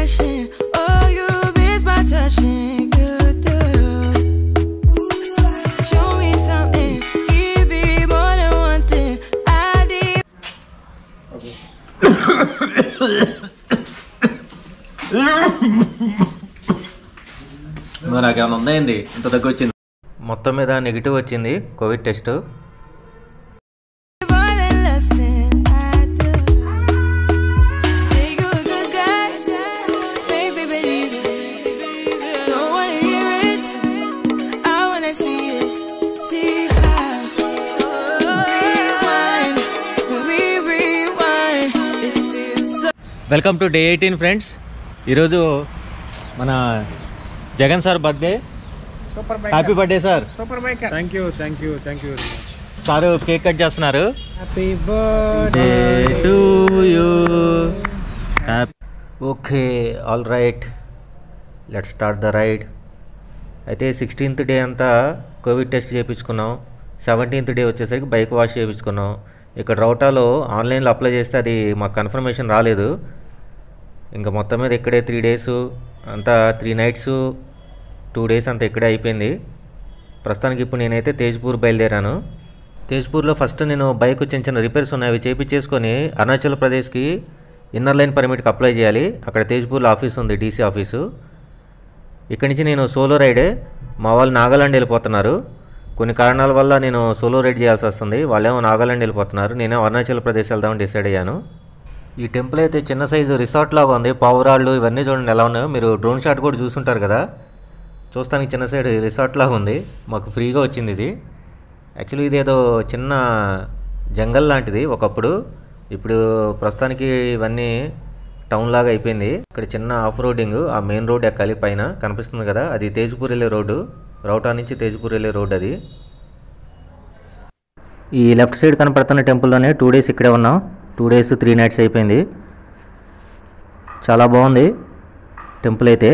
refreshing. Oh, you miss ఇంత దగ్గర వచ్చింది మొత్తం మీద నెగిటివ్ వచ్చింది. Covid test. Welcome to day eighteen friends. ఈరోజు మన Jagan sir birthday happy birthday sir thank you thank you thank you very much sir cake cut చేస్తున్నారు. Happy day to you okay all right let start the ride అయితే sixteenth day అంతా covid test చేయించుకున్నాం. Seventeenth day వచ్చేసరికి bike wash చేయించుకున్నాం. ఇక్కడ రౌటాలో ఆన్లైన్లో apply చేస్తే అది మాకు కన్ఫర్మేషన్ రాలేదు. ఇంకా మొత్తం మీద ఇక్కడే త్రీ డేస్ అంతా త్రీ నైట్స్ టూ డేస్ అంతా ఇక్కడే అయిపోయింది. ప్రస్తుతానికి ఇప్పుడు నేనైతే తేజ్పూర్ బయలుదేరాను. తేజ్పూర్లో ఫస్ట్ నేను బైక్ చిన్న చిన్న రిపేర్స్ ఉన్నాయి. అవి చేయించేసుకొని అరుణాచల్ ప్రదేశ్కి ఇన్నర్ లైన్ పర్మిట్కి అప్లై చేయాలి. అక్కడ తేజ్పూర్లో ఆఫీస్ ఉంది డీసీ ఆఫీసు ఇక్కడి నుంచి నేను సోలో రైడే మా వాళ్ళు నాగాలాండ్ వెళ్ళిపోతున్నారు. కొన్ని కారణాల వల్ల నేను సోలో రైడ్ చేయాల్సి వస్తుంది. వాళ్ళేమో నాగాలాండ్ వెళ్ళిపోతున్నారు. నేనే అరుణాచల్ ప్రదేశ్ వెళ్దామని డిసైడ్ అయ్యాను. ఈ టెంపుల్ అయితే చిన్న సైజు రిసార్ట్ లాగా ఉంది. పావురాళ్ళు ఇవన్నీ చూడండి ఎలా ఉన్నాయో. మీరు డ్రోన్ షాట్ కూడా చూసుంటారు కదా. చూస్తానికి చిన్న సైడ్ రిసార్ట్ లాగా ఉంది. మాకు ఫ్రీగా వచ్చింది ఇది. యాక్చువల్లీ ఇది ఏదో చిన్న జంగల్ లాంటిది ఒకప్పుడు. ఇప్పుడు ప్రస్తుతానికి ఇవన్నీ టౌన్ లాగా అయిపోయింది. ఇక్కడ చిన్న ఆఫ్ రోడింగ్ ఆ మెయిన్ రోడ్ ఎక్కాలి పైన. కనిపిస్తుంది కదా. అది తేజ్పూర్ వెళ్ళే రోడ్డు. రౌటా నుంచి తేజ్పూర్ వెళ్ళే రోడ్ అది. ఈ లెఫ్ట్ సైడ్ కనపడుతున్న టెంపుల్లోనే టూ డేస్ ఇక్కడే ఉన్నాం. టూ డేస్ త్రీ నైట్స్ అయిపోయింది. చాలా బాగుంది. టెంపుల్ అయితే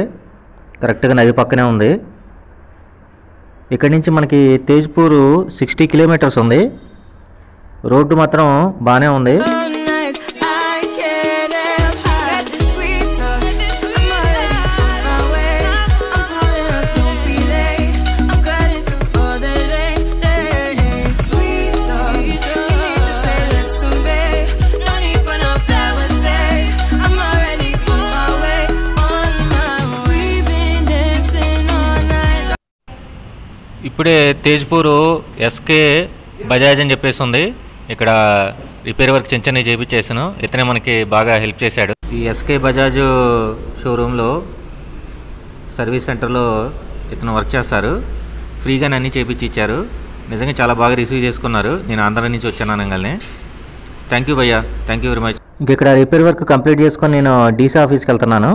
కరెక్ట్గా నది పక్కనే ఉంది. ఇక్కడి నుంచి మనకి తేజ్పూర్ సిక్స్టీ కిలోమీటర్స్ ఉంది. రోడ్డు మాత్రం బాగానే ఉంది. ఇప్పుడే తేజ్పూర్ ఎస్కే బజాజ్ అని చెప్పేసి ఉంది. ఇక్కడ రిపేర్ వర్క్ చిన్న చేయించేసాను ఇతనే మనకి బాగా హెల్ప్ చేశాడు. ఈ ఎస్కే బజాజ్ షోరూంలో సర్వీస్ సెంటర్లో ఇతను వర్క్ చేస్తారు. ఫ్రీగా అన్నీ చేయించి ఇచ్చారు. నిజంగా చాలా బాగా రిసీవ్ చేసుకున్నారు. నేను ఆంధ్ర నుంచి వచ్చాను అనగానే. థ్యాంక్ యూ భయ్యా. థ్యాంక్ యూ వెరీ మచ్ ఇంక ఇక్కడ రిపేర్ వర్క్ కంప్లీట్ చేసుకొని నేను డీసీ ఆఫీస్కి వెళ్తున్నాను.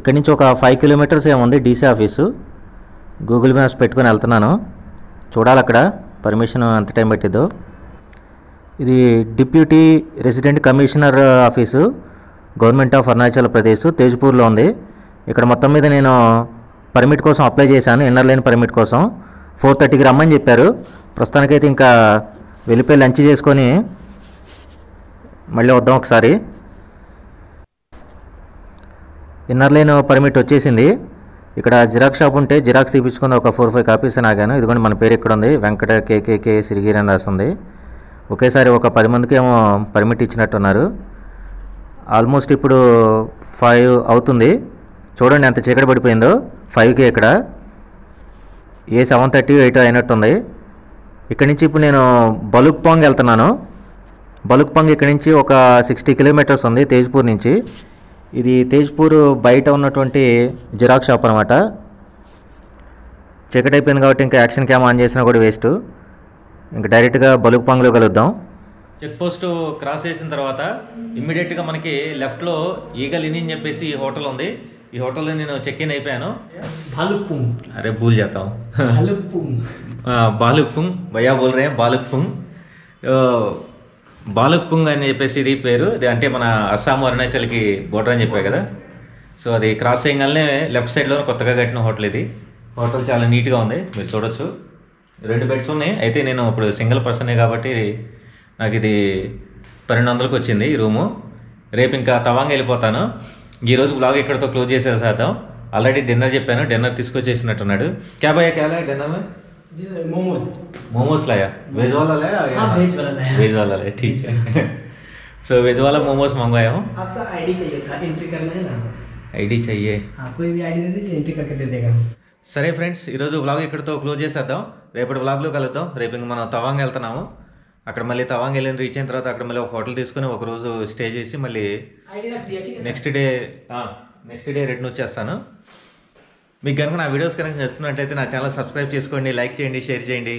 ఇక్కడ నుంచి ఒక ఫైవ్ కిలోమీటర్స్ ఏముంది డీసీ ఆఫీసు. గూగుల్ మ్యాప్స్ పెట్టుకొని వెళ్తున్నాను. చూడాలి అక్కడ. పర్మిషన్ ఎంత టైం పట్టిద్దో. ఇది deputy resident commissioner office government of Arunachal Pradesh తేజ్పూర్లో ఉంది. ఇక్కడ మొత్తం మీద నేను పర్మిట్ కోసం అప్లై చేశాను ఇన్నర్ లైన్ పర్మిట్ కోసం. ఫోర్ థర్టీకి రమ్మని చెప్పారు. ప్రస్తుతానికైతే ఇంకా వెళ్ళిపోయి లంచ్ చేసుకొని మళ్ళీ వద్దాం ఒకసారి. ఇన్నర్ లైన్ పర్మిట్ వచ్చేసింది. ఇక్కడ జిరాక్స్ షాప్ ఉంటే జిరాక్స్ తీపించుకుని ఒక ఫోర్ ఫైవ్ కాపీస్ ఆగాను ఇదిగోండి మన పేరు ఇక్కడ ఉంది వెంకట కేకేకే సిరిగిరి అని రాసింది. ఒకేసారి ఒక పది మందికి ఏమో పర్మిట్ ఇచ్చినట్టున్నారు. ఆల్మోస్ట్ ఇప్పుడు ఫైవ్ అవుతుంది. చూడండి ఎంత చీకటి పడిపోయిందో. ఫైవ్కి ఇక్కడ. ఏ సెవెన్ థర్టీ ఎయిట్ అయినట్టుంది. ఇక్కడ నుంచి ఇప్పుడు నేను బలుక్పాంగ్ వెళ్తున్నాను. బలుక్పాంగ్ ఇక్కడ నుంచి ఒక సిక్స్టీ కిలోమీటర్స్ ఉంది తేజ్పూర్ నుంచి. ఇది తేజ్పూర్ బయట ఉన్నటువంటి జిరాక్స్ షాప్ అనమాట చీకటి అయిపోయింది కాబట్టి ఇంకా యాక్షన్ క్యామ్ ఆన్ చేసినా కూడా వేస్ట్. ఇంకా డైరెక్ట్గా బలుగు పంగులో కలుద్దాం. చెక్ పోస్ట్ క్రాస్ చేసిన తర్వాత ఇమ్మీడియట్గా మనకి లెఫ్ట్లో ఈగలిని అని చెప్పేసి ఈ హోటల్ ఉంది. ఈ హోటల్లో నేను చెక్ ఇన్ అయిపోయాను. బాలుక్పుంగ్ అరే భూల్ చేస్తాం బాలుక్పుంగ్ బాలుక్పుంగ్ భయ్యా బోల్ రే బాలుక్పుంగ్ బాలుక్పుంగ్ అని చెప్పేసి ఇది పేరు. ఇది అంటే మన అస్సాం అరుణాచల్కి బోర్డర్ అని చెప్పాయి కదా. సో అది క్రాస్ చేయగానే లెఫ్ట్ సైడ్లో కొత్తగా కట్టిన హోటల్ ఇది. హోటల్ చాలా నీట్గా ఉంది. మీరు చూడొచ్చు. రెండు బెడ్స్ ఉన్నాయి. అయితే నేను ఇప్పుడు సింగిల్ పర్సనే కాబట్టి నాకు ఇది పన్నెండు వందలకు వచ్చింది ఈ రూము. రేపు ఇంకా తవాంగ్ వెళ్ళిపోతాను. ఈరోజు బ్లాగ్ ఇక్కడతో క్లోజ్ చేసేసేద్దాం ఆల్రెడీ డిన్నర్ చెప్పాను. డిన్నర్ తీసుకొచ్చేసినట్టున్నాడు. క్యాబ్ అయ్యా క్యాబ్ డిన్నర్ में मोमो मोमोज लाया वेज वाला लाया या हाँ, वेज वाला लाया। वेज वाला लाया ठीक है సో वेज वाला मोमोज मंगवाया हूँ आपका आईडी चाहिए था एंट्री करना है ना ఐడి చెయ్యే हाँ कोई भी आईडी दे दीजिए एंट्री करके दे देगा సరే ఫ్రెండ్స్ ఈరోజు వ్లాగ్ ఇక్కడితో క్లోజ్ చేసేద్దాం రేపటి వ్లాగ్లో కలుద్దాం రేపు ఇంక మనం తవాంగ్ వెళ్తున్నాము అక్కడ మళ్ళీ తవాంగ్ వెళ్ళిన రీచ్ అయిన తర్వాత అక్కడ మళ్ళీ ఒక హోటల్ తీసుకుని ఒక రోజు స్టే చేసి మళ్ళీ आईडी रख दिया ठीक है next day next day return వచ్చేస్తాను మీకు కనుక నా వీడియోస్ కనుక నచ్చుతున్నట్లయితే నా ఛానల్ సబ్స్క్రైబ్ చేసుకోండి లైక్ చేయండి షేర్ చేయండి.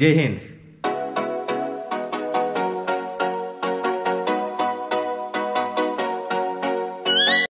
జై హింద్.